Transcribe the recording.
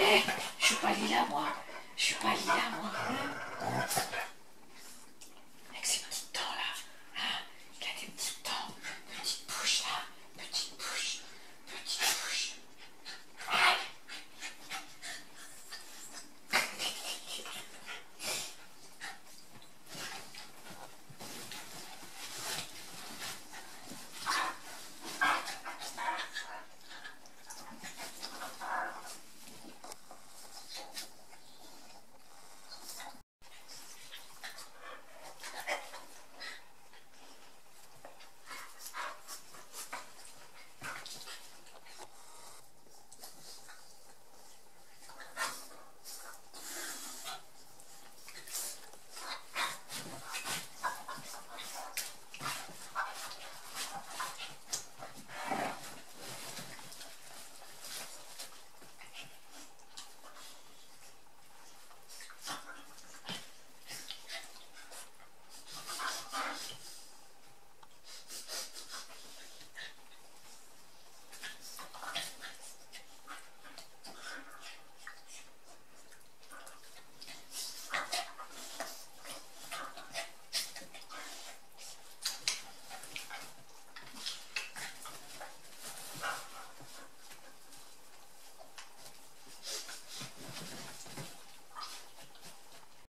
Eh, je suis pas là moi. Je suis pas là moi.